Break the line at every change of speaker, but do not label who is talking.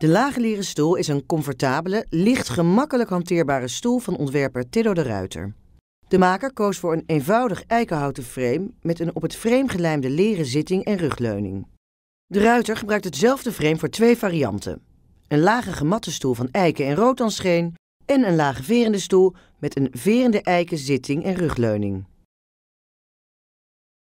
De lage leren stoel is een comfortabele, licht gemakkelijk hanteerbare stoel van ontwerper Tiddo de Ruiter. De maker koos voor een eenvoudig eikenhouten frame met een op het frame gelijmde leren zitting en rugleuning. De Ruiter gebruikt hetzelfde frame voor twee varianten. Een lage gematte stoel van eiken en rotanscheen en een lage verende stoel met een verende eiken zitting en rugleuning.